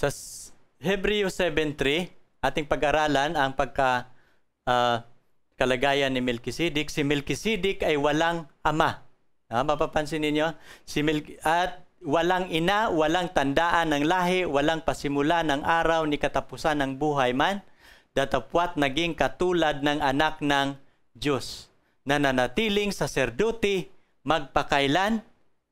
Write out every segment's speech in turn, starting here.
Sa Hebreo 7.3, ating pag-aralan ang pagka uh, kalagayan ni Melchizedek. Si Melchizedek ay walang ama. Ah, mapapansin ninyo? Si Mel- at walang ina, walang tandaan ng lahi, walang pasimula ng araw ni katapusan ng buhay man, datapwat naging katulad ng anak ng Diyos na nanatiling saserdote magpakailan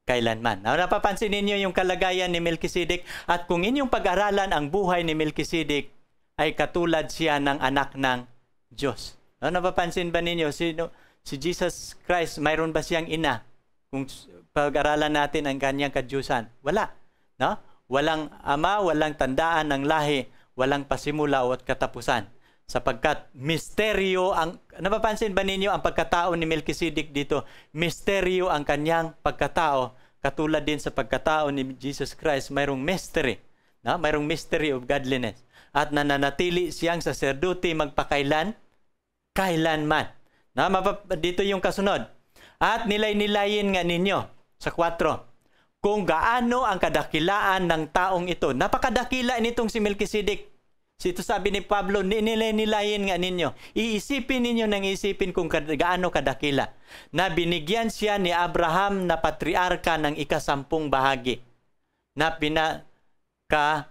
kailanman. Now, napapansin ninyo yung kalagayan ni Melchizedek at kung inyong pag-aralan ang buhay ni Melchizedek ay katulad siya ng anak ng Diyos. No, napapansin ba ninyo si, si Jesus Christ, mayroon ba siyang ina? Kung pag-aralan natin ang kanyang kadyusan, wala. No? Walang ama, walang tandaan ng lahi, walang pasimula o katapusan. Sapagkat misteryo ang napapansin ba ninyo ang pagkatao ni Melchizedek dito? Misteryo ang kanyang pagkatao katulad din sa pagkatao ni Jesus Christ, mayroong mystery, no? mayroong mystery of godliness. At nananatili siyang saserdote magpakailan, kailanman. No? Dito yung kasunod. At nilay-nilayin nga ninyo sa 4 kung gaano ang kadakilaan ng taong ito. Napakadakila nitong si Melchizedek. Ito sabi ni Pablo, nilay-nilayin nga ninyo. Iisipin ninyo nang isipin kung gaano kadakila. Na binigyan siya ni Abraham na patriarka ng ikasampung bahagi. Na pinaka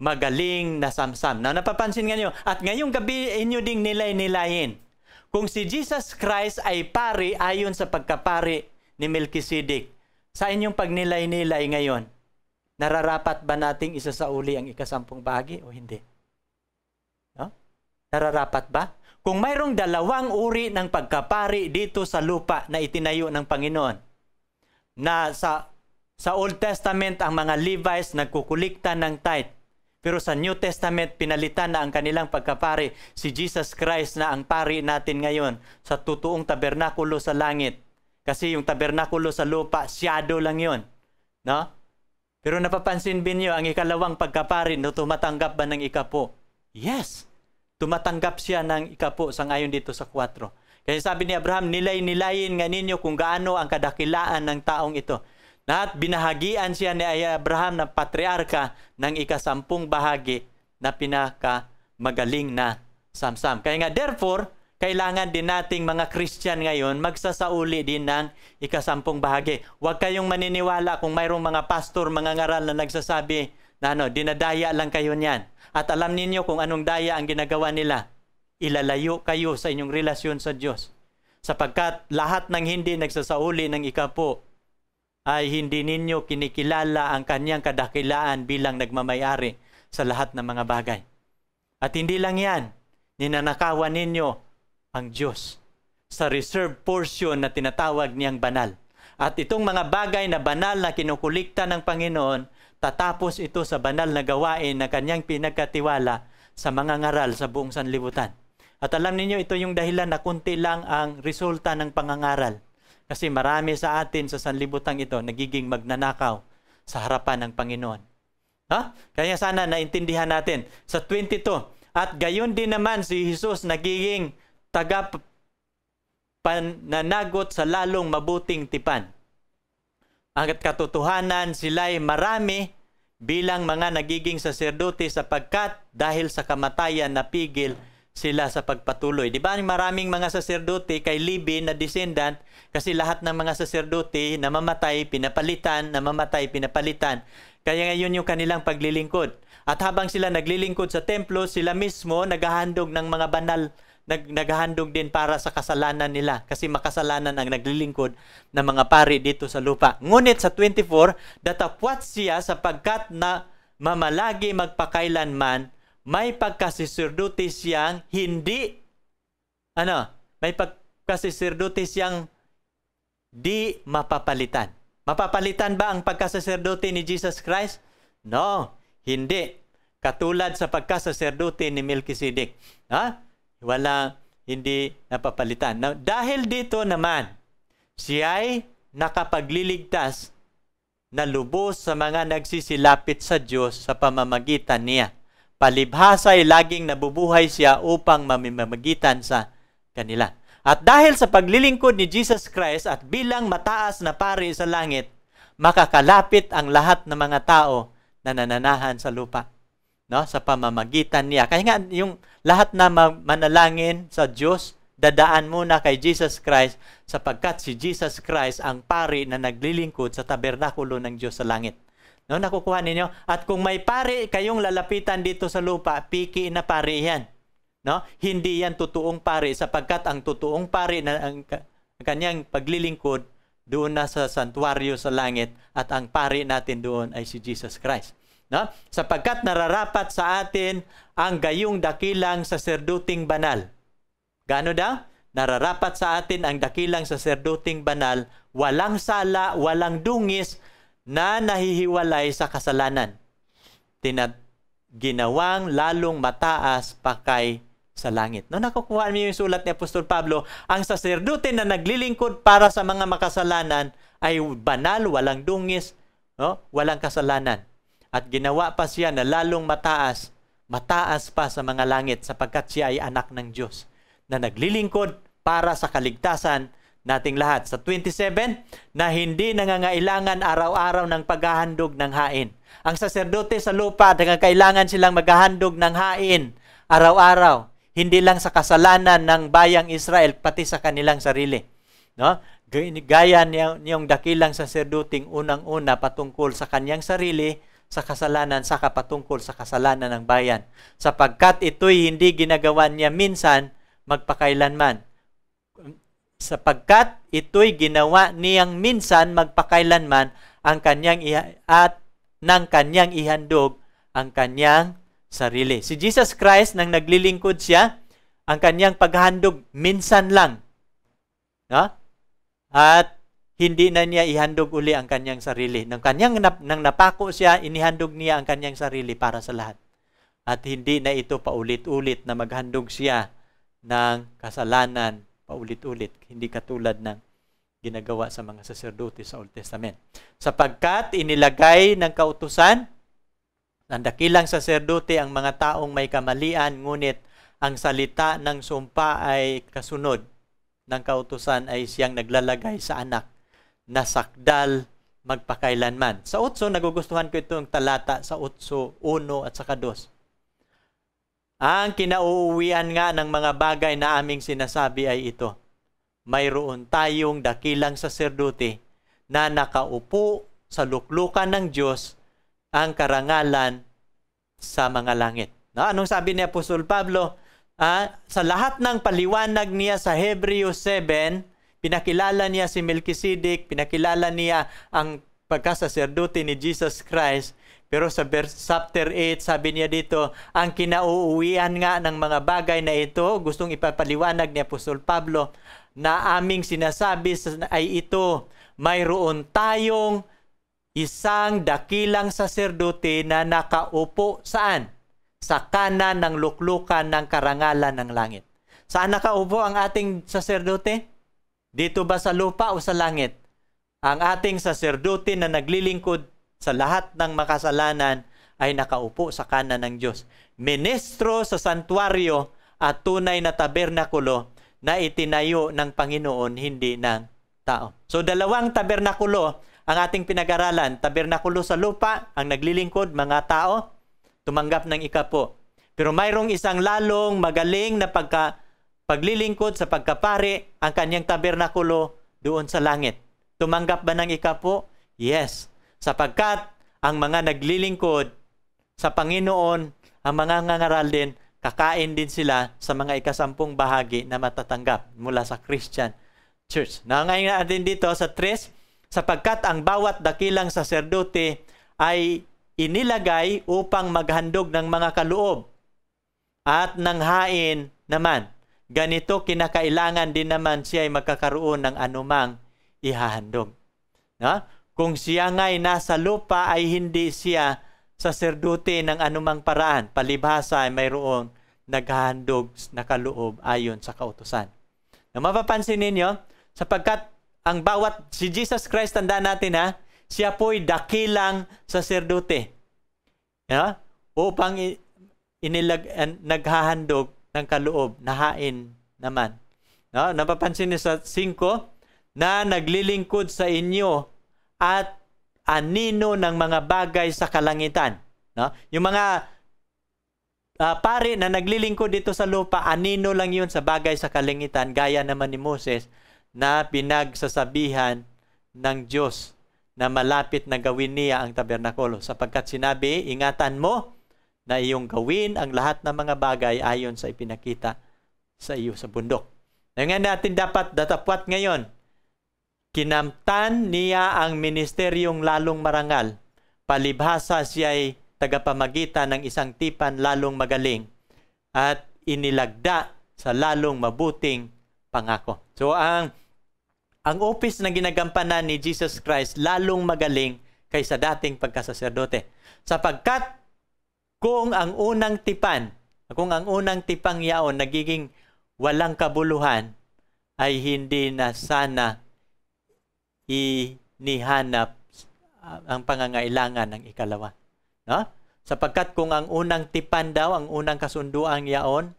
magaling na samsam. Na napapansin nga nyo, at ngayong gabi inyo ding nilay-nilayin. Kung si Jesus Christ ay pari ayon sa pagkapari ni Melchizedek, sa inyong pagnilay-nilay ngayon, nararapat ba nating isa sa uli ang ikasampung bahagi o hindi? Nararapat ba? Kung mayroong dalawang uri ng pagkapari dito sa lupa na itinayo ng Panginoon, na sa, sa Old Testament ang mga Levites nagkukulikta ng tithe, pero sa New Testament, pinalitan na ang kanilang pagkapari. Si Jesus Christ na ang pari natin ngayon sa tutuong tabernakulo sa langit. Kasi yung tabernakulo sa lupa, shadow lang yon, No? Pero napapansin din niyo ang ikalawang pagkapari no tumatanggap ba ng ikapo? Yes tumatanggap siya ng ikapo sa ngayon dito sa 4. Kaya sabi ni Abraham, nilay-nilayin nga ninyo kung gaano ang kadakilaan ng taong ito. At binahagian siya ni Abraham na patriarka ng ikasampung bahagi na pinaka magaling na samsam. Kaya nga, therefore, kailangan din nating mga Christian ngayon magsasauli din ng ikasampung bahagi. Huwag kayong maniniwala kung mayroong mga pastor, mga ngaral na nagsasabi na ano, dinadaya lang kayo niyan. At alam ninyo kung anong daya ang ginagawa nila. Ilalayo kayo sa inyong relasyon sa Diyos. Sapagkat lahat ng hindi nagsasauli ng ikapo ay hindi ninyo kinikilala ang kanyang kadakilaan bilang nagmamayari sa lahat ng mga bagay. At hindi lang yan, ninanakawan ninyo ang Diyos sa reserve portion na tinatawag niyang banal. At itong mga bagay na banal na kinukulikta ng Panginoon tatapos ito sa banal na gawain na kanyang pinagkatiwala sa mga ngaral sa buong sanlibutan. At alam ninyo, ito yung dahilan na kunti lang ang resulta ng pangangaral. Kasi marami sa atin sa sanlibutan ito nagiging magnanakaw sa harapan ng Panginoon. Ha? Kaya sana naintindihan natin. Sa 22, at gayon din naman si Jesus nagiging taga pananagot sa lalong mabuting tipan ang katotohanan sila'y marami bilang mga nagiging saserdote sapagkat dahil sa kamatayan napigil sila sa pagpatuloy. Di ba maraming mga saserdote kay Libby na descendant kasi lahat ng mga saserdote namamatay, pinapalitan, namamatay, pinapalitan. Kaya ngayon yung kanilang paglilingkod. At habang sila naglilingkod sa templo, sila mismo naghahandog ng mga banal nag, naghahandog din para sa kasalanan nila kasi makasalanan ang naglilingkod ng mga pari dito sa lupa. Ngunit sa 24, datapwat siya sapagkat na mamalagi magpakailanman, may pagkasisirduti siyang hindi, ano, may pagkasisirduti siyang di mapapalitan. Mapapalitan ba ang pagkasaserdote ni Jesus Christ? No, hindi. Katulad sa pagkasaserdote ni Melchizedek. Ha? Wala hindi napapalitan. Now, dahil dito naman, siya ay nakapagliligtas na lubos sa mga nagsisilapit sa Diyos sa pamamagitan niya. Palibhasa ay laging nabubuhay siya upang mamamagitan sa kanila. At dahil sa paglilingkod ni Jesus Christ at bilang mataas na pari sa langit, makakalapit ang lahat ng mga tao na nananahan sa lupa. No sa pamamagitan niya. Kaya nga yung lahat na manalangin sa Diyos, dadaan muna kay Jesus Christ sapagkat si Jesus Christ ang pari na naglilingkod sa tabernakulo ng Diyos sa langit. No, nakukuha ninyo? At kung may pari kayong lalapitan dito sa lupa, piki na pari yan. No? Hindi yan totoong pari sapagkat ang totoong pari na ang, ang kanyang paglilingkod doon na sa santuario sa langit at ang pari natin doon ay si Jesus Christ. No? Sapagkat nararapat sa atin ang gayong dakilang saserduting banal. Gaano daw? Nararapat sa atin ang dakilang saserduting banal, walang sala, walang dungis, na nahihiwalay sa kasalanan. Tinat ginawang lalong mataas pa kay sa langit. No, nakukuha niyo yung sulat ni Apostol Pablo, ang saserdote na naglilingkod para sa mga makasalanan ay banal, walang dungis, no? walang kasalanan. At ginawa pa siya na lalong mataas, mataas pa sa mga langit sapagkat siya ay anak ng Diyos na naglilingkod para sa kaligtasan nating lahat. Sa 27, na hindi nangangailangan araw-araw ng paghahandog ng hain. Ang saserdote sa lupa, nangangailangan silang maghahandog ng hain araw-araw hindi lang sa kasalanan ng bayang Israel, pati sa kanilang sarili. No? Gaya niyong dakilang saserdoting unang-una patungkol sa kanyang sarili, sa kasalanan, sa kapatungkol sa kasalanan ng bayan. Sapagkat ito'y hindi ginagawa niya minsan, magpakailanman. Sapagkat ito'y ginawa niyang minsan, magpakailanman, ang kanyang at ng kanyang ihandog ang kanyang sarili. Si Jesus Christ, nang naglilingkod siya, ang kanyang paghandog minsan lang. No? At hindi na niya ihandog uli ang kanyang sarili. Nang kanyang nang napako siya, inihandog niya ang kanyang sarili para sa lahat. At hindi na ito paulit-ulit na maghandog siya ng kasalanan paulit-ulit. Hindi katulad ng ginagawa sa mga saserdote sa Old Testament. Sapagkat inilagay ng kautusan ang dakilang saserdote ang mga taong may kamalian, ngunit ang salita ng sumpa ay kasunod ng kautusan ay siyang naglalagay sa anak na sakdal magpakailanman. Sa utso, nagugustuhan ko itong talata sa utso 1 at saka 2. Ang kinauuwian nga ng mga bagay na aming sinasabi ay ito. Mayroon tayong dakilang saserdote na nakaupo sa luklukan ng Diyos ang karangalan sa mga langit. No? Anong sabi ni Apostol Pablo? Ah, sa lahat ng paliwanag niya sa Hebreo 7, pinakilala niya si Melchizedek, pinakilala niya ang pagkasaserdote ni Jesus Christ. Pero sa verse chapter 8, sabi niya dito, ang kinauuwian nga ng mga bagay na ito, gustong ipapaliwanag ni Apostol Pablo, na aming sinasabi ay ito, mayroon tayong isang dakilang saserdote na nakaupo saan? Sa kanan ng luklukan ng karangalan ng langit. Saan nakaupo ang ating saserdote? Dito ba sa lupa o sa langit? Ang ating saserdote na naglilingkod sa lahat ng makasalanan ay nakaupo sa kanan ng Diyos. Ministro sa santuario at tunay na tabernakulo na itinayo ng Panginoon, hindi ng tao. So dalawang tabernakulo ang ating pinag-aralan, tabernakulo sa lupa, ang naglilingkod, mga tao, tumanggap ng ikapo. Pero mayroong isang lalong magaling na pagka, paglilingkod sa pagkapari, ang kanyang tabernakulo doon sa langit. Tumanggap ba ng ikapo? Yes. Sapagkat ang mga naglilingkod sa Panginoon, ang mga ngangaral din, kakain din sila sa mga ikasampung bahagi na matatanggap mula sa Christian Church. Na ngayon natin dito sa tres, sapagkat ang bawat dakilang saserdote ay inilagay upang maghandog ng mga kaloob at ng hain naman. Ganito kinakailangan din naman siya ay magkakaroon ng anumang ihahandog. No? Kung siya nga'y nasa lupa ay hindi siya saserdote ng anumang paraan. Palibhasa ay mayroong naghahandog na kaloob ayon sa kautusan. Na mapapansin ninyo, sapagkat ang bawat, si Jesus Christ, tanda natin ha, siya po'y dakilang saserdote. Yeah? Upang inilag, naghahandog ng kaloob, nahain naman. No? Napapansin niyo sa 5, na naglilingkod sa inyo at anino ng mga bagay sa kalangitan. No? Yung mga uh, pari na naglilingkod dito sa lupa, anino lang yun sa bagay sa kalingitan, gaya naman ni Moses, na pinagsasabihan ng Diyos na malapit na gawin niya ang tabernakulo. Sapagkat sinabi, ingatan mo na iyong gawin ang lahat ng mga bagay ayon sa ipinakita sa iyo sa bundok. Ngayon natin dapat datapwat ngayon, kinamtan niya ang ministeryong lalong marangal. Palibhasa siya ay tagapamagitan ng isang tipan lalong magaling at inilagda sa lalong mabuting pangako. So ang ang office na ginagampanan ni Jesus Christ lalong magaling kaysa dating pagkasaserdote. Sapagkat kung ang unang tipan, kung ang unang tipang yaon nagiging walang kabuluhan, ay hindi na sana inihanap ang pangangailangan ng ikalawa. No? Sapagkat kung ang unang tipan daw, ang unang kasunduang yaon,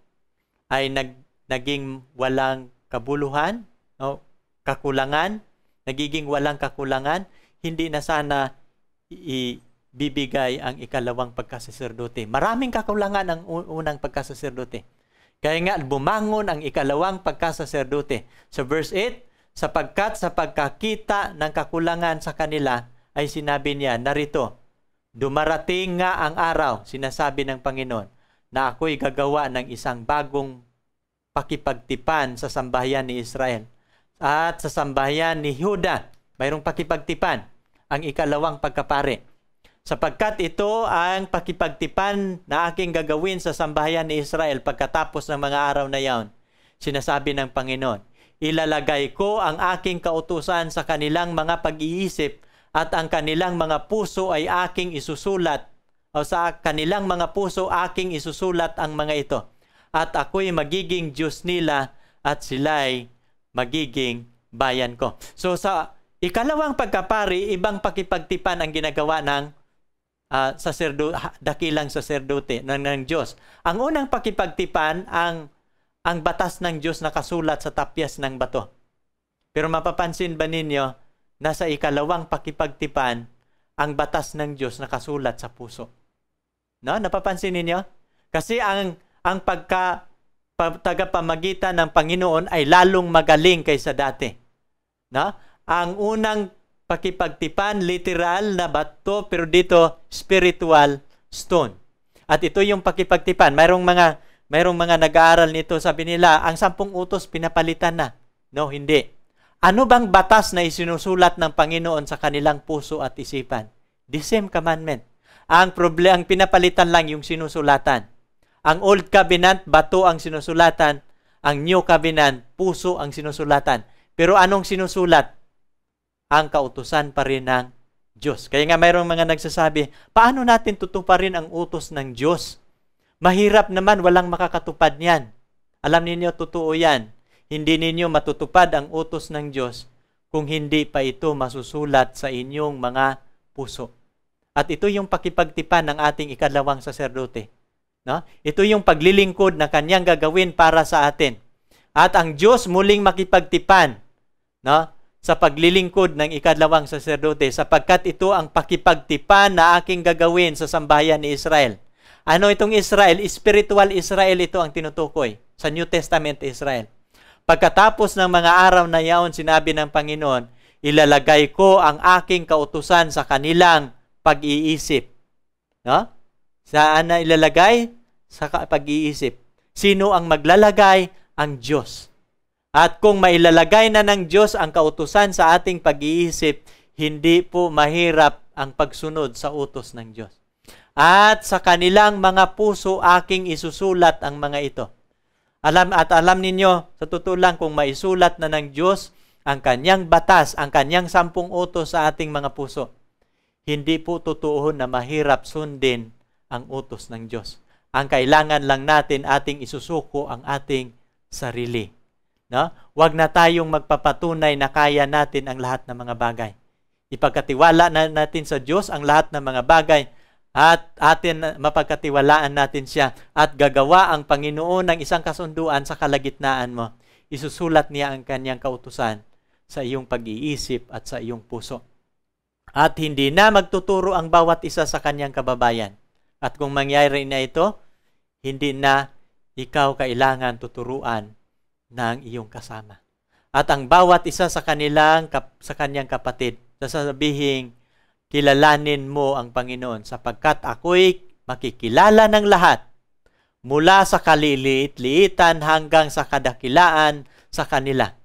ay nag, naging walang kabuluhan, no? kakulangan, nagiging walang kakulangan, hindi na sana ibibigay ang ikalawang pagkasaserdote. Maraming kakulangan ang unang pagkasaserdote. Kaya nga bumangon ang ikalawang pagkasaserdote. Sa verse 8, sapagkat sa pagkakita ng kakulangan sa kanila, ay sinabi niya, narito, dumarating nga ang araw, sinasabi ng Panginoon, na ako'y gagawa ng isang bagong pakipagtipan sa sambahayan ni Israel at sa sambahayan ni Huda, mayroong pakipagtipan, ang ikalawang pagkapare. Sapagkat ito ang pakipagtipan na aking gagawin sa sambahayan ni Israel pagkatapos ng mga araw na yaon. Sinasabi ng Panginoon, ilalagay ko ang aking kautusan sa kanilang mga pag-iisip at ang kanilang mga puso ay aking isusulat o sa kanilang mga puso aking isusulat ang mga ito. At ako'y magiging Diyos nila at sila'y magiging bayan ko. So sa ikalawang pagkapari, ibang pakipagtipan ang ginagawa ng uh, saserdo, dakilang saserdote ng, ng Diyos. Ang unang pakipagtipan ang ang batas ng Diyos na kasulat sa tapyas ng bato. Pero mapapansin ba ninyo, nasa ikalawang pakipagtipan ang batas ng Diyos na kasulat sa puso. No? Napapansin ninyo? Kasi ang ang pagka tagapamagitan ng Panginoon ay lalong magaling kaysa dati. No? Ang unang pakipagtipan, literal na bato, pero dito, spiritual stone. At ito yung pakipagtipan. Mayroong mga, mayroong mga nag-aaral nito, sabi nila, ang sampung utos pinapalitan na. No, hindi. Ano bang batas na isinusulat ng Panginoon sa kanilang puso at isipan? The same commandment. Ang problema, ang pinapalitan lang yung sinusulatan. Ang Old Covenant, bato ang sinusulatan. Ang New Covenant, puso ang sinusulatan. Pero anong sinusulat? Ang kautusan pa rin ng Diyos. Kaya nga mayroong mga nagsasabi, paano natin tutuparin ang utos ng Diyos? Mahirap naman, walang makakatupad niyan. Alam ninyo, totoo yan. Hindi ninyo matutupad ang utos ng Diyos kung hindi pa ito masusulat sa inyong mga puso. At ito yung pakipagtipan ng ating ikalawang saserdote. No? Ito yung paglilingkod na kanyang gagawin para sa atin. At ang Diyos muling makipagtipan no? Sa paglilingkod ng ikadlawang saserdote sapagkat ito ang pakipagtipan na aking gagawin sa sambahayan ni Israel. Ano itong Israel? Spiritual Israel ito ang tinutukoy sa New Testament Israel. Pagkatapos ng mga araw na yaon, sinabi ng Panginoon, ilalagay ko ang aking kautusan sa kanilang pag-iisip. No? Saan na ilalagay? Sa pag-iisip. Sino ang maglalagay? Ang Diyos. At kung mailalagay na ng Diyos ang kautusan sa ating pag-iisip, hindi po mahirap ang pagsunod sa utos ng Diyos. At sa kanilang mga puso aking isusulat ang mga ito. Alam at alam ninyo, sa totoo lang kung maisulat na ng Diyos ang kanyang batas, ang kanyang sampung utos sa ating mga puso, hindi po totoo na mahirap sundin ang utos ng Diyos. Ang kailangan lang natin ating isusuko ang ating sarili. No? Huwag na tayong magpapatunay na kaya natin ang lahat ng mga bagay. Ipagkatiwala na natin sa Diyos ang lahat ng mga bagay at atin mapagkatiwalaan natin siya at gagawa ang Panginoon ng isang kasunduan sa kalagitnaan mo. Isusulat niya ang kanyang kautusan sa iyong pag-iisip at sa iyong puso. At hindi na magtuturo ang bawat isa sa kanyang kababayan at kung mangyari na ito, hindi na ikaw kailangan tuturuan ng iyong kasama. At ang bawat isa sa kanilang sa kanyang kapatid, sasabihin, kilalanin mo ang Panginoon sapagkat ako'y makikilala ng lahat mula sa kaliliit-liitan hanggang sa kadakilaan sa kanila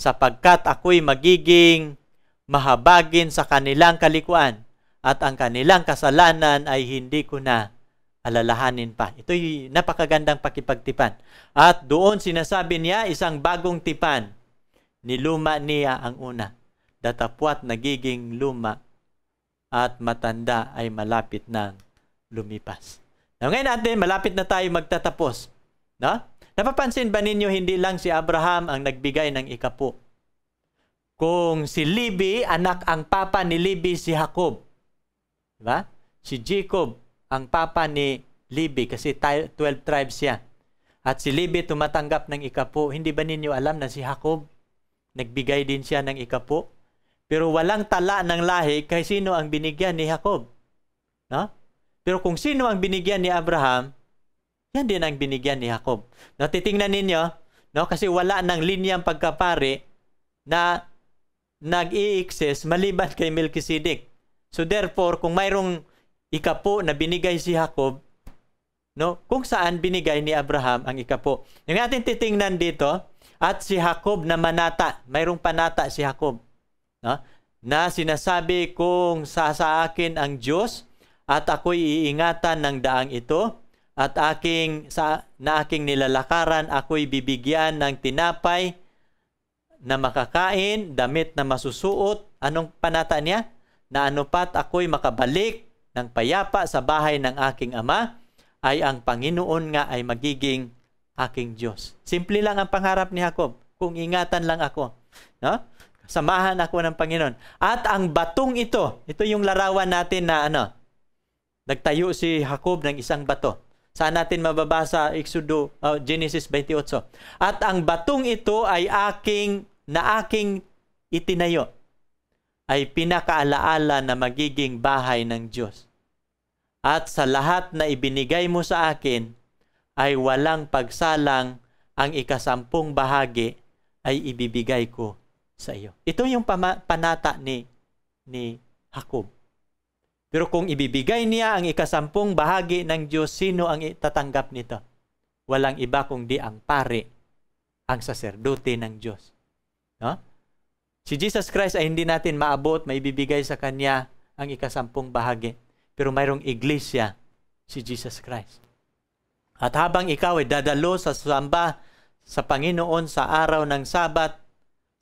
sapagkat ako'y magiging mahabagin sa kanilang kalikuan at ang kanilang kasalanan ay hindi ko na alalahanin pa. Ito'y napakagandang pakipagtipan. At doon sinasabi niya isang bagong tipan. Niluma niya ang una. Datapwat nagiging luma at matanda ay malapit nang lumipas. Now, ngayon natin, malapit na tayo magtatapos. No? Napapansin ba ninyo hindi lang si Abraham ang nagbigay ng ikapo? Kung si Libi, anak ang papa ni Libi si Jacob. Diba? Si Jacob, ang papa ni Libi kasi 12 tribes siya. At si Libi tumatanggap ng ikapo. Hindi ba ninyo alam na si Jacob, nagbigay din siya ng ikapo? Pero walang tala ng lahi kay sino ang binigyan ni Jacob. No? Pero kung sino ang binigyan ni Abraham, yan din ang binigyan ni Jacob. No, titingnan ninyo, no, kasi wala nang linyang pagkapari na nag-i-exist maliban kay Melchizedek. So therefore, kung mayroong ikapo na binigay si Jacob, no, kung saan binigay ni Abraham ang ikapo. Yung ating titingnan dito, at si Jacob na manata, mayroong panata si Jacob, no, na sinasabi kung sa, sa akin ang Diyos at ako'y iingatan ng daang ito, at aking sa na aking nilalakaran ako'y bibigyan ng tinapay na makakain, damit na masusuot. Anong panata niya? Na anupat ako'y makabalik ng payapa sa bahay ng aking ama, ay ang Panginoon nga ay magiging aking Diyos. Simple lang ang pangarap ni Jacob. Kung ingatan lang ako. No? Samahan ako ng Panginoon. At ang batong ito, ito yung larawan natin na ano, nagtayo si Jacob ng isang bato. Saan natin mababasa Exodo uh, Genesis 28. At ang batong ito ay aking na aking itinayo ay pinakaalaala na magiging bahay ng Diyos. At sa lahat na ibinigay mo sa akin ay walang pagsalang ang ikasampung bahagi ay ibibigay ko sa iyo. Ito yung panata ni ni Jacob. Pero kung ibibigay niya ang ikasampung bahagi ng Diyos, sino ang tatanggap nito? Walang iba kundi ang pare, ang saserdote ng Diyos. No? Si Jesus Christ ay hindi natin maabot, maibibigay sa Kanya ang ikasampung bahagi. Pero mayroong iglesia, si Jesus Christ. At habang ikaw ay dadalo sa samba sa Panginoon sa araw ng Sabat,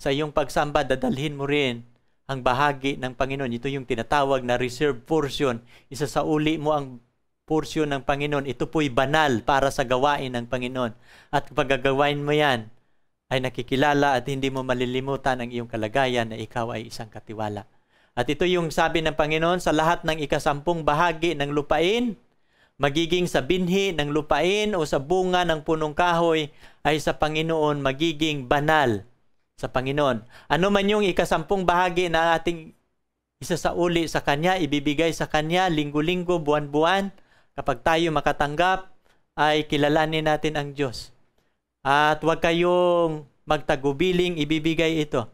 sa iyong pagsamba, dadalhin mo rin ang bahagi ng Panginoon. Ito yung tinatawag na reserve portion. Isa sa uli mo ang portion ng Panginoon. Ito po'y banal para sa gawain ng Panginoon. At kapag mo yan, ay nakikilala at hindi mo malilimutan ang iyong kalagayan na ikaw ay isang katiwala. At ito yung sabi ng Panginoon sa lahat ng ikasampung bahagi ng lupain, magiging sa binhi ng lupain o sa bunga ng punong kahoy ay sa Panginoon magiging banal sa Panginoon. Ano man yung ikasampung bahagi na ating isa sa uli sa Kanya, ibibigay sa Kanya linggo-linggo, buwan-buwan, kapag tayo makatanggap, ay kilalanin natin ang Diyos. At huwag kayong magtagubiling ibibigay ito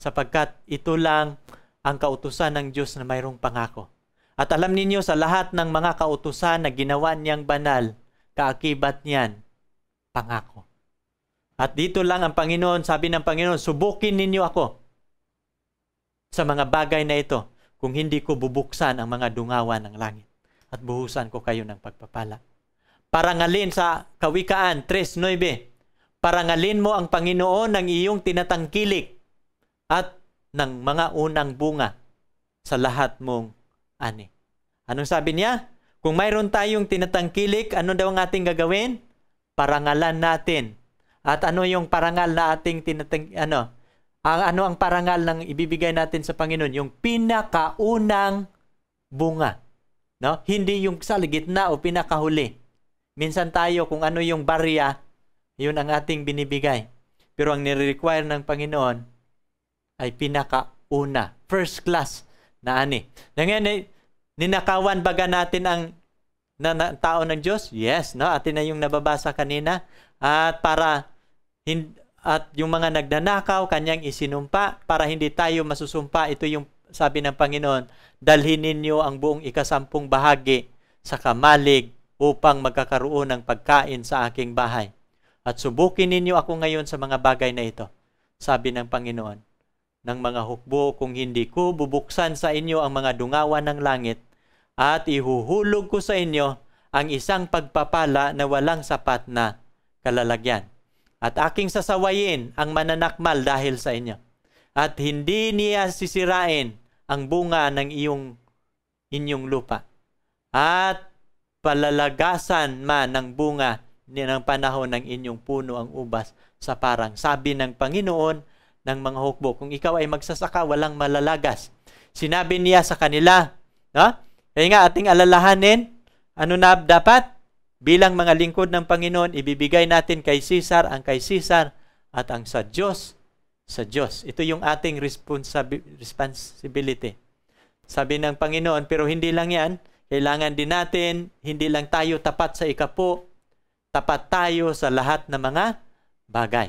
sapagkat ito lang ang kautusan ng Diyos na mayroong pangako. At alam ninyo sa lahat ng mga kautusan na ginawa niyang banal, kaakibat niyan, pangako. At dito lang ang Panginoon, sabi ng Panginoon, subukin ninyo ako sa mga bagay na ito kung hindi ko bubuksan ang mga dungawan ng langit at buhusan ko kayo ng pagpapala. Parangalin sa Kawikaan 3.9, parangalin mo ang Panginoon ng iyong tinatangkilik at ng mga unang bunga sa lahat mong ani. Anong sabi niya? Kung mayroon tayong tinatangkilik, ano daw ang ating gagawin? Parangalan natin at ano yung parangal na ating tinatang ano? Ang ano ang parangal ng ibibigay natin sa Panginoon? Yung pinakaunang bunga. No? Hindi yung sa gitna o pinakahuli. Minsan tayo kung ano yung barya, yun ang ating binibigay. Pero ang nire-require ng Panginoon ay pinakauna, first class na ani. Na ngayon, ninakawan baga natin ang na, na tao ng Diyos? Yes, no? Atin na yung nababasa kanina. At para hin, at yung mga nagnanakaw, kanyang isinumpa para hindi tayo masusumpa. Ito yung sabi ng Panginoon, dalhin ninyo ang buong ikasampung bahagi sa kamalig upang magkakaroon ng pagkain sa aking bahay. At subukin ninyo ako ngayon sa mga bagay na ito, sabi ng Panginoon. Ng mga hukbo kung hindi ko bubuksan sa inyo ang mga dungawan ng langit at ihuhulog ko sa inyo ang isang pagpapala na walang sapat na kalalagyan. At aking sasawayin ang mananakmal dahil sa inyo. At hindi niya sisirain ang bunga ng iyong inyong lupa. At palalagasan man ng bunga ng panahon ng inyong puno ang ubas sa parang. Sabi ng Panginoon ng mga hukbo, kung ikaw ay magsasaka, walang malalagas. Sinabi niya sa kanila, no? kaya nga ating alalahanin, ano na dapat? Bilang mga lingkod ng Panginoon, ibibigay natin kay Caesar ang kay Caesar at ang sa Diyos, sa Diyos. Ito yung ating responsibility. Sabi ng Panginoon, pero hindi lang yan, kailangan din natin, hindi lang tayo tapat sa ikapo, tapat tayo sa lahat ng mga bagay.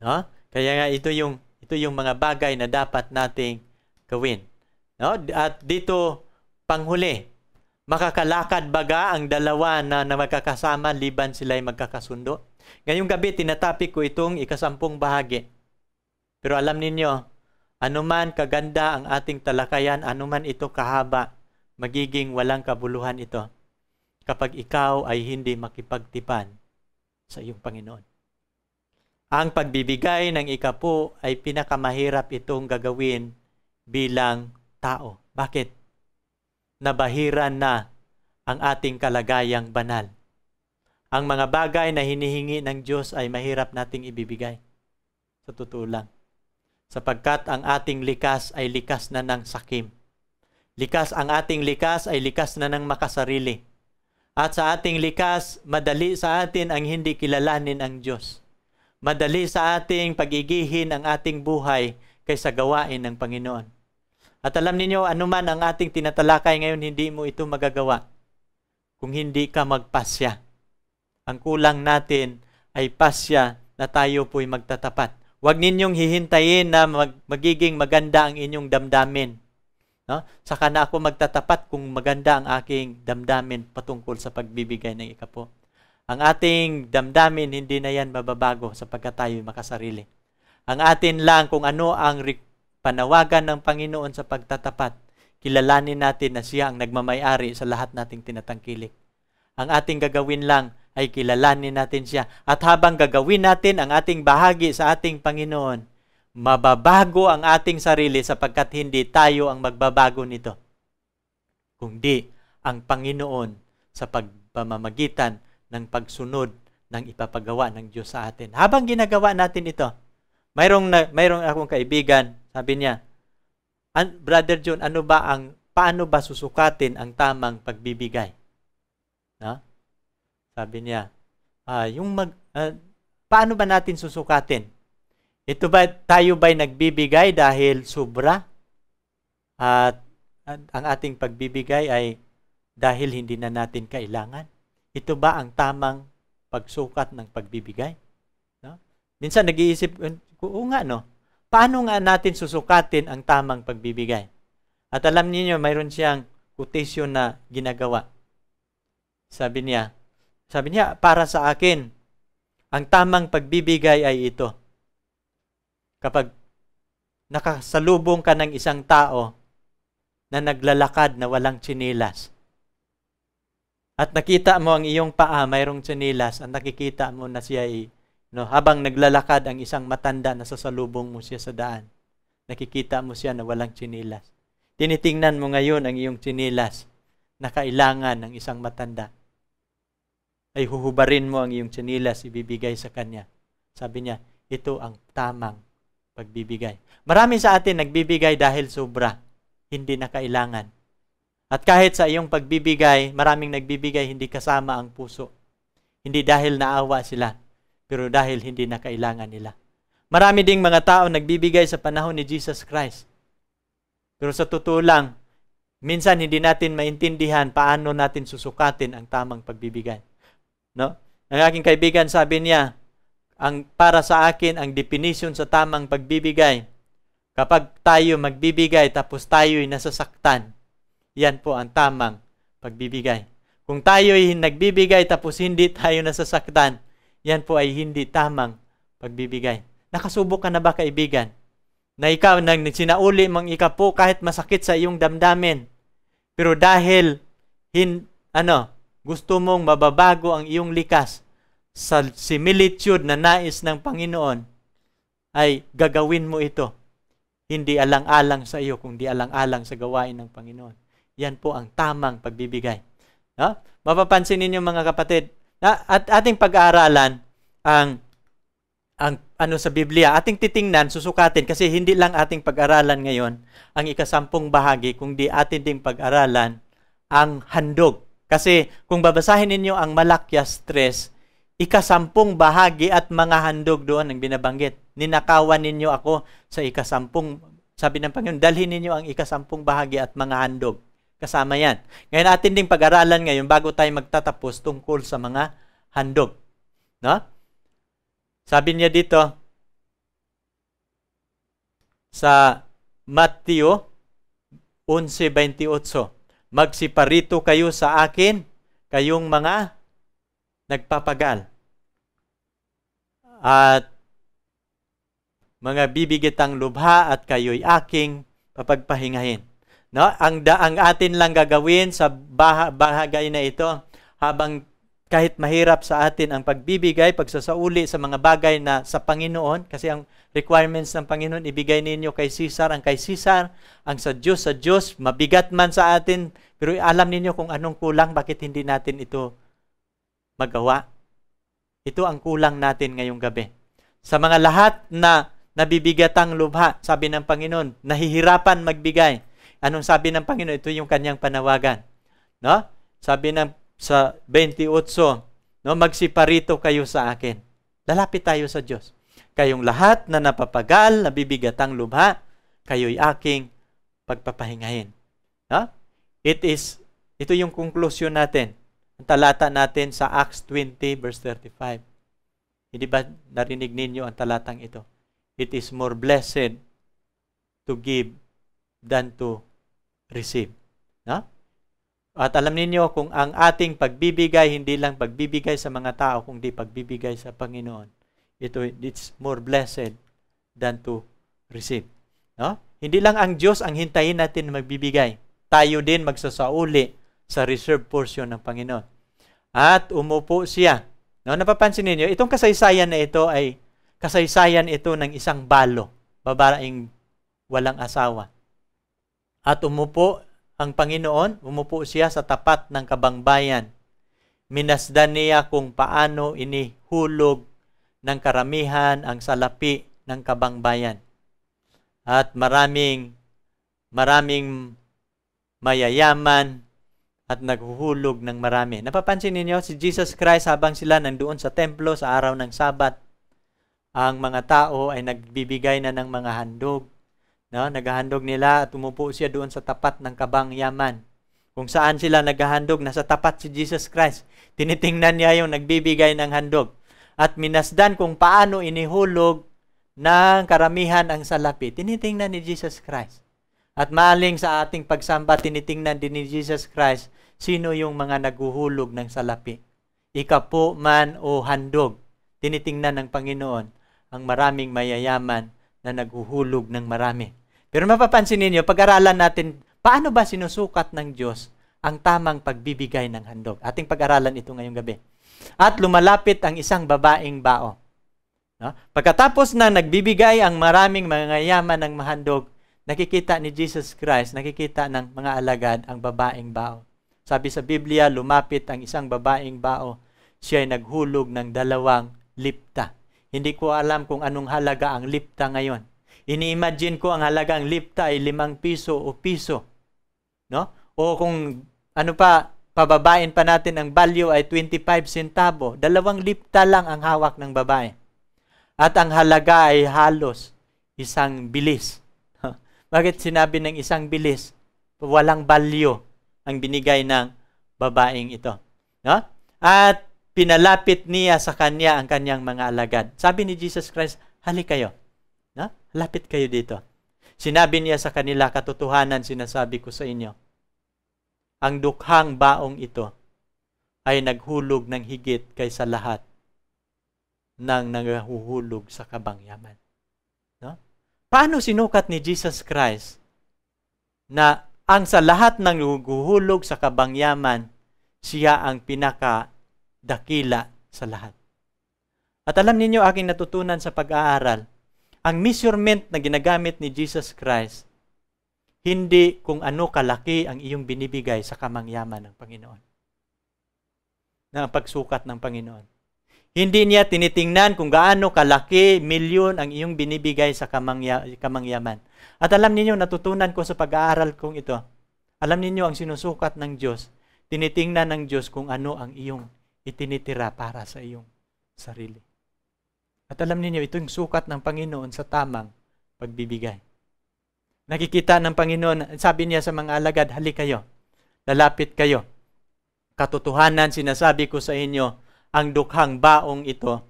No? Kaya nga ito yung ito yung mga bagay na dapat nating gawin. No? At dito panghuli, Makakalakad baga ang dalawa na, na magkakasama liban sila ay magkakasundo? Ngayong gabi, tinatapik ko itong ikasampung bahagi. Pero alam ninyo, anuman kaganda ang ating talakayan, anuman ito kahaba, magiging walang kabuluhan ito kapag ikaw ay hindi makipagtipan sa iyong Panginoon. Ang pagbibigay ng ikapo ay pinakamahirap itong gagawin bilang tao. Bakit? nabahiran na ang ating kalagayang banal. Ang mga bagay na hinihingi ng Diyos ay mahirap nating ibibigay. Sa totoo lang. Sapagkat ang ating likas ay likas na ng sakim. Likas ang ating likas ay likas na ng makasarili. At sa ating likas, madali sa atin ang hindi kilalanin ang Diyos. Madali sa ating pagigihin ang ating buhay kaysa gawain ng Panginoon. At alam ninyo, anuman ang ating tinatalakay ngayon, hindi mo ito magagawa kung hindi ka magpasya. Ang kulang natin ay pasya na tayo po'y magtatapat. Huwag ninyong hihintayin na mag, magiging maganda ang inyong damdamin. No? Saka na ako magtatapat kung maganda ang aking damdamin patungkol sa pagbibigay ng ikapo. Ang ating damdamin, hindi na yan mababago sapagkat tayo makasarili. Ang atin lang kung ano ang panawagan ng Panginoon sa pagtatapat, kilalanin natin na siya ang nagmamayari sa lahat nating tinatangkilik. Ang ating gagawin lang ay kilalanin natin siya. At habang gagawin natin ang ating bahagi sa ating Panginoon, mababago ang ating sarili sapagkat hindi tayo ang magbabago nito. Kundi ang Panginoon sa pagpamamagitan ng pagsunod ng ipapagawa ng Diyos sa atin. Habang ginagawa natin ito, mayroong, na, mayroong akong kaibigan sabi niya, Brother John, ano ba ang paano ba susukatin ang tamang pagbibigay? Na? Sabi niya, uh, yung mag uh, paano ba natin susukatin? Ito ba tayo ba'y nagbibigay dahil sobra? At, at ang ating pagbibigay ay dahil hindi na natin kailangan? Ito ba ang tamang pagsukat ng pagbibigay? No? Minsan nag-iisip, oo nga no, paano nga natin susukatin ang tamang pagbibigay? At alam niyo mayroon siyang quotation na ginagawa. Sabi niya, sabi niya, para sa akin, ang tamang pagbibigay ay ito. Kapag nakasalubong ka ng isang tao na naglalakad na walang tsinilas, at nakita mo ang iyong paa mayroong tsinilas, at nakikita mo na siya ay No, habang naglalakad ang isang matanda na sasalubong mo siya sa daan, nakikita mo siya na walang chinilas. Tinitingnan mo ngayon ang iyong chinilas na kailangan ng isang matanda. Ay huhubarin mo ang iyong chinilas, ibibigay sa kanya. Sabi niya, ito ang tamang pagbibigay. Marami sa atin nagbibigay dahil sobra, hindi na kailangan. At kahit sa iyong pagbibigay, maraming nagbibigay hindi kasama ang puso. Hindi dahil naawa sila, pero dahil hindi na kailangan nila. Marami ding mga tao nagbibigay sa panahon ni Jesus Christ. Pero sa totoo lang, minsan hindi natin maintindihan paano natin susukatin ang tamang pagbibigay. No? Ang aking kaibigan sabi niya, ang para sa akin ang definition sa tamang pagbibigay kapag tayo magbibigay tapos tayo'y nasasaktan. Yan po ang tamang pagbibigay. Kung tayo'y nagbibigay tapos hindi tayo nasasaktan, yan po ay hindi tamang pagbibigay. Nakasubok ka na ba kaibigan? Na ikaw nang sinauli mong ikapo kahit masakit sa iyong damdamin. Pero dahil hin, ano, gusto mong mababago ang iyong likas sa similitude na nais ng Panginoon, ay gagawin mo ito. Hindi alang-alang sa iyo, kundi alang-alang sa gawain ng Panginoon. Yan po ang tamang pagbibigay. No? Mapapansin ninyo mga kapatid, na at ating pag-aaralan ang ang ano sa Biblia, ating titingnan, susukatin kasi hindi lang ating pag-aralan ngayon ang ikasampung bahagi, kundi ating ding pag-aralan ang handog. Kasi kung babasahin ninyo ang Malakyas 3, ikasampung bahagi at mga handog doon ang binabanggit. Ninakawan ninyo ako sa ikasampung, sabi ng Panginoon, dalhin ninyo ang ikasampung bahagi at mga handog. Kasama yan. Ngayon atin ding pag-aralan ngayon bago tayo magtatapos tungkol sa mga handog. No? Sabi niya dito sa Matthew 11.28, Magsiparito kayo sa akin, kayong mga nagpapagal. At mga bibigitang lubha at kayo'y aking papagpahingahin. No? Ang, da, ang atin lang gagawin sa bah- bahagay na ito habang kahit mahirap sa atin ang pagbibigay, pagsasauli sa mga bagay na sa Panginoon, kasi ang requirements ng Panginoon, ibigay ninyo kay Caesar, ang kay Caesar, ang sa Diyos, sa Diyos, mabigat man sa atin, pero alam ninyo kung anong kulang, bakit hindi natin ito magawa. Ito ang kulang natin ngayong gabi. Sa mga lahat na nabibigatang lubha, sabi ng Panginoon, nahihirapan magbigay. Anong sabi ng Panginoon? Ito yung kanyang panawagan. No? Sabi ng sa 28, no, magsiparito kayo sa akin. Lalapit tayo sa Diyos. Kayong lahat na napapagal, nabibigatang lubha, kayo'y aking pagpapahingahin. No? It is, ito yung conclusion natin. Ang talata natin sa Acts 20 verse 35. Hindi ba narinig ninyo ang talatang ito? It is more blessed to give than to receive. No? At alam ninyo kung ang ating pagbibigay, hindi lang pagbibigay sa mga tao, kundi pagbibigay sa Panginoon. Ito, it's more blessed than to receive. No? Hindi lang ang Diyos ang hintayin natin na magbibigay. Tayo din magsasauli sa reserve portion ng Panginoon. At umupo siya. No, napapansin niyo itong kasaysayan na ito ay kasaysayan ito ng isang balo, babaeng walang asawa. At umupo ang Panginoon, umupo siya sa tapat ng kabangbayan. Minasdan niya kung paano inihulog ng karamihan ang salapi ng kabangbayan. At maraming maraming mayayaman at naghuhulog ng marami. Napapansin ninyo si Jesus Christ habang sila nandoon sa templo sa araw ng Sabat, ang mga tao ay nagbibigay na ng mga handog No, naghahandog nila at umupo siya doon sa tapat ng kabang yaman. Kung saan sila naghahandog, nasa tapat si Jesus Christ. Tinitingnan niya yung nagbibigay ng handog. At minasdan kung paano inihulog ng karamihan ang salapi. Tinitingnan ni Jesus Christ. At maling sa ating pagsamba, tinitingnan din ni Jesus Christ sino yung mga naguhulog ng salapi. Ikapo man o handog. Tinitingnan ng Panginoon ang maraming mayayaman na naghuhulog ng marami. Pero mapapansin ninyo, pag-aralan natin, paano ba sinusukat ng Diyos ang tamang pagbibigay ng handog? Ating pag-aralan ito ngayong gabi. At lumalapit ang isang babaeng bao. No? Pagkatapos na nagbibigay ang maraming mga yaman ng mahandog, nakikita ni Jesus Christ, nakikita ng mga alagad ang babaeng bao. Sabi sa Biblia, lumapit ang isang babaeng bao. Siya ay naghulog ng dalawang lipta. Hindi ko alam kung anong halaga ang lipta ngayon. Ini-imagine ko ang halagang lipta ay limang piso o piso. No? O kung ano pa, pababain pa natin ang value ay 25 centavo. Dalawang lipta lang ang hawak ng babae. At ang halaga ay halos isang bilis. Bakit sinabi ng isang bilis? walang balyo ang binigay ng babaeng ito. No? At pinalapit niya sa kanya ang kanyang mga alagad. Sabi ni Jesus Christ, hali kayo. Lapit kayo dito. Sinabi niya sa kanila, katotohanan sinasabi ko sa inyo, ang dukhang baong ito ay naghulog ng higit kaysa lahat ng nanghuhulog sa kabangyaman. No? Paano sinukat ni Jesus Christ na ang sa lahat ng nanghuhulog sa kabangyaman, siya ang pinaka dakila sa lahat. At alam ninyo aking natutunan sa pag-aaral, ang measurement na ginagamit ni Jesus Christ, hindi kung ano kalaki ang iyong binibigay sa kamangyaman ng Panginoon. Na pagsukat ng Panginoon. Hindi niya tinitingnan kung gaano kalaki, milyon ang iyong binibigay sa kamangya, kamangyaman. At alam niyo natutunan ko sa pag-aaral kong ito, alam niyo ang sinusukat ng Diyos, tinitingnan ng Diyos kung ano ang iyong itinitira para sa iyong sarili. At alam niyo ito yung sukat ng Panginoon sa tamang pagbibigay. Nakikita ng Panginoon, sabi niya sa mga alagad, hali kayo, lalapit kayo. Katotohanan, sinasabi ko sa inyo, ang dukhang baong ito,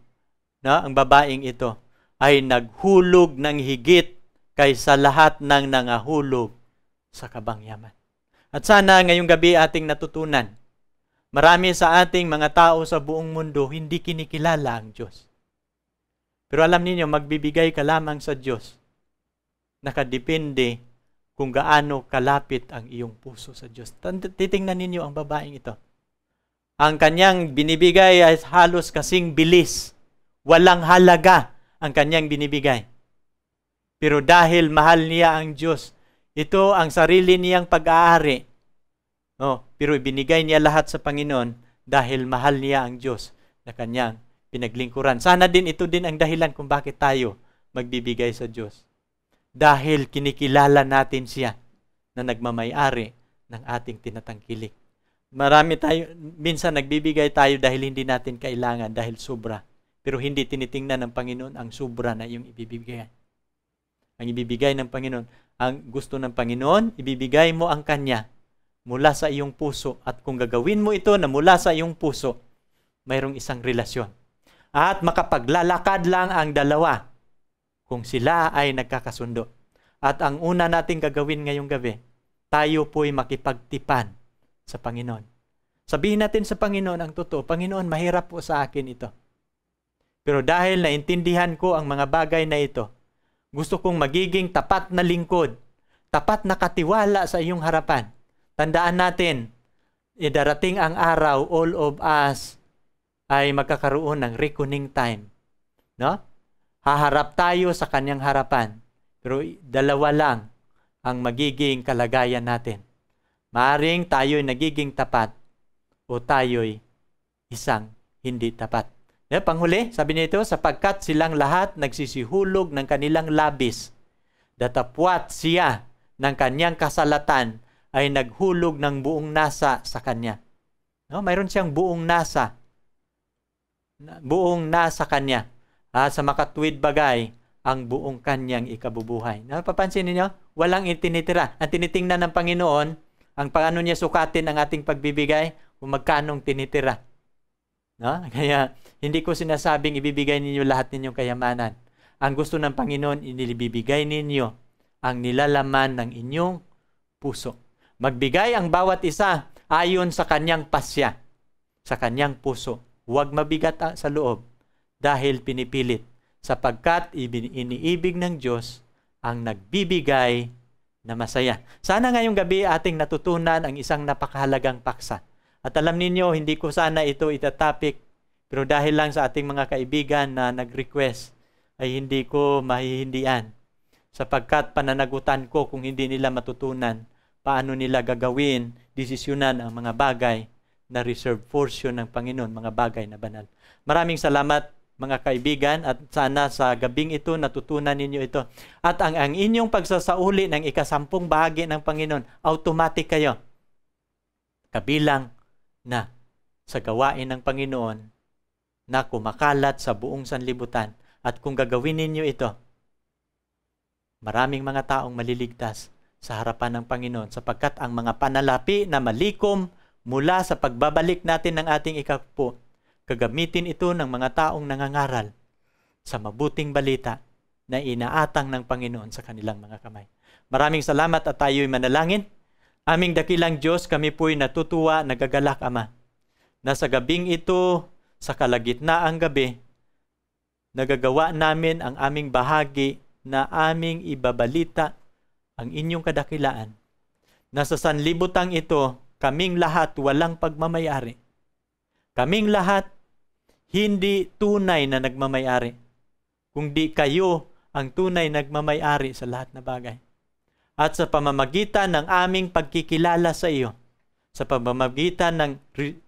na, ang babaeng ito, ay naghulog ng higit kaysa lahat ng nangahulog sa kabangyaman. At sana ngayong gabi ating natutunan Marami sa ating mga tao sa buong mundo hindi kinikilala ang Diyos. Pero alam niyo magbibigay ka lamang sa Diyos. Nakadepende kung gaano kalapit ang iyong puso sa Diyos. Titingnan ninyo ang babaeng ito. Ang kanyang binibigay ay halos kasing bilis. Walang halaga ang kanyang binibigay. Pero dahil mahal niya ang Diyos, ito ang sarili niyang pag-aari Oh, pero ibinigay niya lahat sa Panginoon dahil mahal niya ang Diyos na kanyang pinaglingkuran. Sana din ito din ang dahilan kung bakit tayo magbibigay sa Diyos. Dahil kinikilala natin siya na nagmamayari ng ating tinatangkilik. Marami tayo, minsan nagbibigay tayo dahil hindi natin kailangan, dahil sobra. Pero hindi tinitingnan ng Panginoon ang sobra na iyong ibibigay. Ang ibibigay ng Panginoon, ang gusto ng Panginoon, ibibigay mo ang Kanya mula sa iyong puso. At kung gagawin mo ito na mula sa iyong puso, mayroong isang relasyon. At makapaglalakad lang ang dalawa kung sila ay nagkakasundo. At ang una nating gagawin ngayong gabi, tayo po'y makipagtipan sa Panginoon. Sabihin natin sa Panginoon ang totoo, Panginoon, mahirap po sa akin ito. Pero dahil naintindihan ko ang mga bagay na ito, gusto kong magiging tapat na lingkod, tapat na katiwala sa iyong harapan Tandaan natin, idarating ang araw, all of us ay magkakaroon ng reckoning time. No? Haharap tayo sa kanyang harapan. Pero dalawa lang ang magiging kalagayan natin. Maaring tayo'y nagiging tapat o tayo'y isang hindi tapat. Yeah, panghuli, sabi nito, sapagkat silang lahat nagsisihulog ng kanilang labis, datapwat siya ng kanyang kasalatan ay naghulog ng buong nasa sa kanya. No, mayroon siyang buong nasa. Buong nasa kanya. Ah, sa makatwid bagay, ang buong kanyang ikabubuhay. Napapansin niyo? Walang itinitira. Ang tinitingnan ng Panginoon, ang paano niya sukatin ang ating pagbibigay, kung magkanong tinitira. No? Kaya, hindi ko sinasabing ibibigay ninyo lahat ninyong kayamanan. Ang gusto ng Panginoon, inilibibigay ninyo ang nilalaman ng inyong puso. Magbigay ang bawat isa ayon sa kanyang pasya, sa kanyang puso. Huwag mabigat sa loob dahil pinipilit sapagkat iniibig ng Diyos ang nagbibigay na masaya. Sana ngayong gabi ating natutunan ang isang napakahalagang paksa. At alam ninyo, hindi ko sana ito itatapik, pero dahil lang sa ating mga kaibigan na nag-request, ay hindi ko mahihindian. Sapagkat pananagutan ko kung hindi nila matutunan paano nila gagawin, desisyonan ang mga bagay na reserved portion ng Panginoon, mga bagay na banal. Maraming salamat mga kaibigan at sana sa gabing ito natutunan ninyo ito. At ang, ang inyong pagsasauli ng ikasampung bahagi ng Panginoon, automatic kayo. Kabilang na sa gawain ng Panginoon na kumakalat sa buong sanlibutan. At kung gagawin ninyo ito, maraming mga taong maliligtas sa harapan ng Panginoon sapagkat ang mga panalapi na malikom mula sa pagbabalik natin ng ating ikapo, kagamitin ito ng mga taong nangangaral sa mabuting balita na inaatang ng Panginoon sa kanilang mga kamay. Maraming salamat at tayo'y manalangin. Aming dakilang Diyos, kami po'y natutuwa, nagagalak, Ama, na sa gabing ito, sa kalagitnaang gabi, nagagawa namin ang aming bahagi na aming ibabalita ang inyong kadakilaan. Na sa sanlibutang ito, kaming lahat walang pagmamayari. Kaming lahat hindi tunay na nagmamayari, kundi kayo ang tunay nagmamayari sa lahat na bagay. At sa pamamagitan ng aming pagkikilala sa iyo, sa pamamagitan ng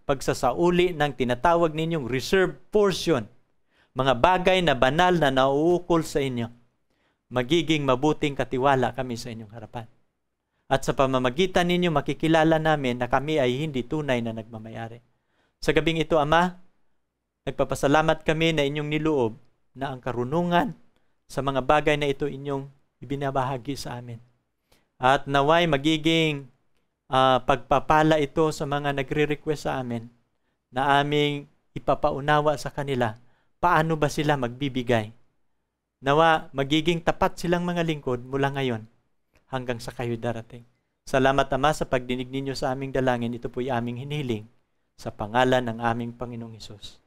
pagsasauli ng tinatawag ninyong reserve portion, mga bagay na banal na nauukol sa inyo, magiging mabuting katiwala kami sa inyong harapan. At sa pamamagitan ninyo makikilala namin na kami ay hindi tunay na nagmamayari. Sa gabing ito, Ama, nagpapasalamat kami na inyong niloob na ang karunungan sa mga bagay na ito inyong ibinabahagi sa amin. At naway magiging uh, pagpapala ito sa mga nagre-request sa amin na aming ipapaunawa sa kanila paano ba sila magbibigay. Nawa magiging tapat silang mga lingkod mula ngayon hanggang sa kayo darating. Salamat Ama sa pagdinig ninyo sa aming dalangin. Ito po'y aming hinihiling sa pangalan ng aming Panginoong Isus.